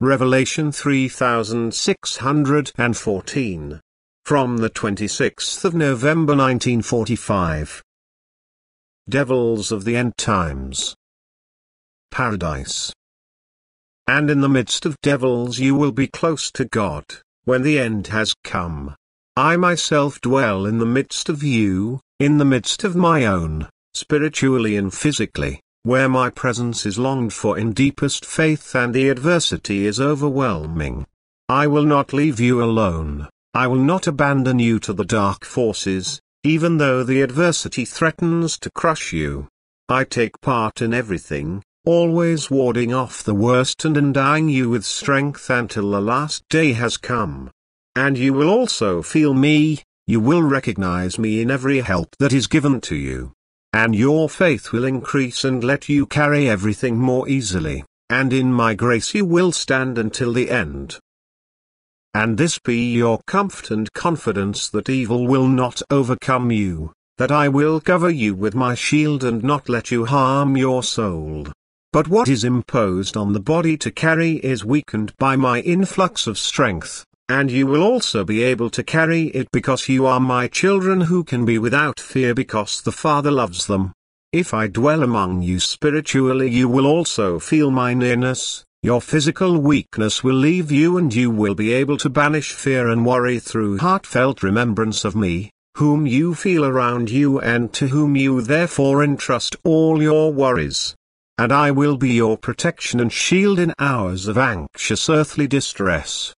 Revelation 3614. From the 26th of November 1945. Devils of the End Times. Paradise. And in the midst of devils you will be close to God, when the end has come. I myself dwell in the midst of you, in the midst of my own, spiritually and physically, where my presence is longed for in deepest faith and the adversity is overwhelming. I will not leave you alone, I will not abandon you to the dark forces, even though the adversity threatens to crush you. I take part in everything, always warding off the worst and endowing you with strength until the last day has come. And you will also feel me, you will recognize me in every help that is given to you. And your faith will increase and let you carry everything more easily, and in my grace you will stand until the end. And this be your comfort and confidence that evil will not overcome you, that I will cover you with my shield and not let you harm your soul. But what is imposed on the body to carry is weakened by my influx of strength, and you will also be able to carry it because you are my children who can be without fear because the Father loves them. If I dwell among you spiritually you will also feel my nearness, your physical weakness will leave you and you will be able to banish fear and worry through heartfelt remembrance of me, whom you feel around you and to whom you therefore entrust all your worries and I will be your protection and shield in hours of anxious earthly distress.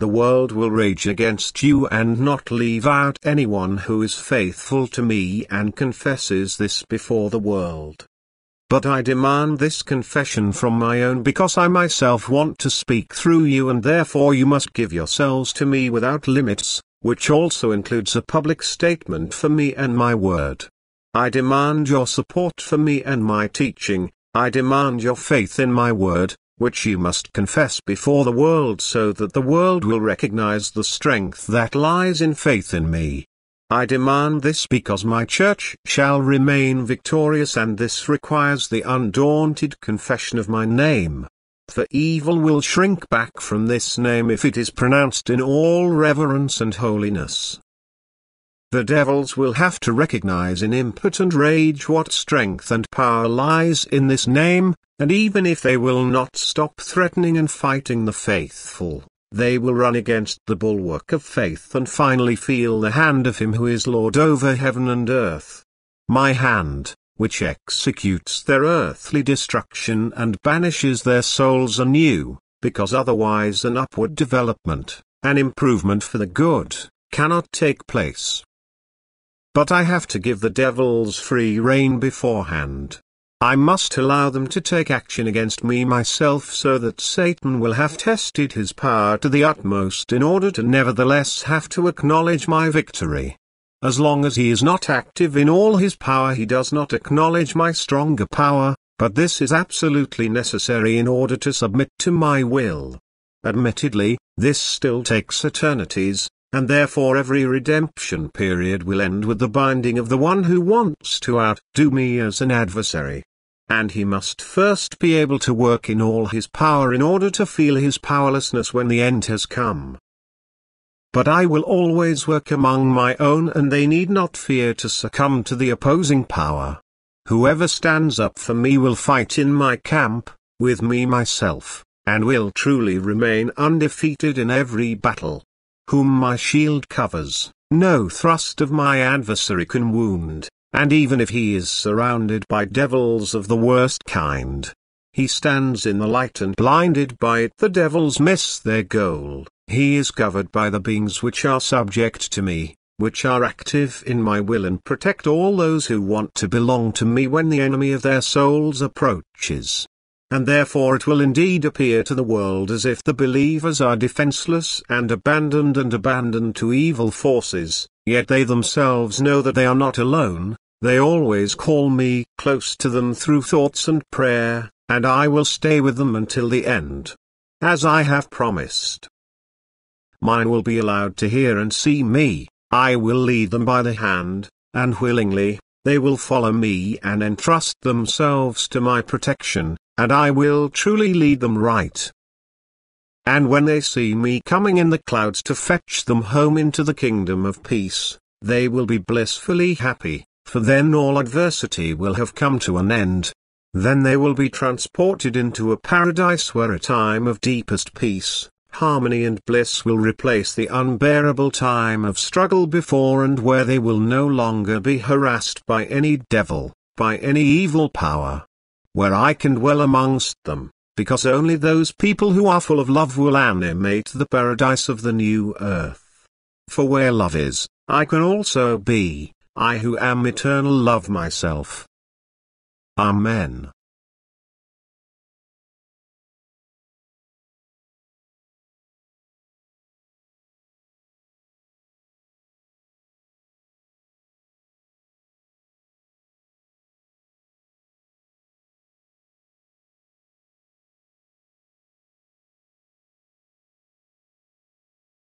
The world will rage against you and not leave out anyone who is faithful to me and confesses this before the world. But I demand this confession from my own because I myself want to speak through you and therefore you must give yourselves to me without limits, which also includes a public statement for me and my word. I demand your support for me and my teaching, I demand your faith in my word, which you must confess before the world so that the world will recognize the strength that lies in faith in me. I demand this because my church shall remain victorious and this requires the undaunted confession of my name. For evil will shrink back from this name if it is pronounced in all reverence and holiness. The devils will have to recognize in impotent rage what strength and power lies in this name, and even if they will not stop threatening and fighting the faithful, they will run against the bulwark of faith and finally feel the hand of him who is Lord over heaven and earth. My hand, which executes their earthly destruction and banishes their souls anew, because otherwise an upward development, an improvement for the good, cannot take place. But I have to give the devils free rein beforehand. I must allow them to take action against me myself so that Satan will have tested his power to the utmost in order to nevertheless have to acknowledge my victory. As long as he is not active in all his power he does not acknowledge my stronger power, but this is absolutely necessary in order to submit to my will. Admittedly, this still takes eternities, and therefore every redemption period will end with the binding of the one who wants to outdo me as an adversary. And he must first be able to work in all his power in order to feel his powerlessness when the end has come. But I will always work among my own and they need not fear to succumb to the opposing power. Whoever stands up for me will fight in my camp, with me myself, and will truly remain undefeated in every battle whom my shield covers, no thrust of my adversary can wound, and even if he is surrounded by devils of the worst kind, he stands in the light and blinded by it. The devils miss their goal, he is covered by the beings which are subject to me, which are active in my will and protect all those who want to belong to me when the enemy of their souls approaches and therefore it will indeed appear to the world as if the believers are defenseless and abandoned and abandoned to evil forces, yet they themselves know that they are not alone, they always call me close to them through thoughts and prayer, and I will stay with them until the end. As I have promised. Mine will be allowed to hear and see me, I will lead them by the hand, and willingly, they will follow me and entrust themselves to my protection, and I will truly lead them right. And when they see me coming in the clouds to fetch them home into the kingdom of peace, they will be blissfully happy, for then all adversity will have come to an end. Then they will be transported into a paradise where a time of deepest peace, harmony and bliss will replace the unbearable time of struggle before and where they will no longer be harassed by any devil, by any evil power. Where I can dwell amongst them, because only those people who are full of love will animate the paradise of the new earth. For where love is, I can also be, I who am eternal love myself. Amen.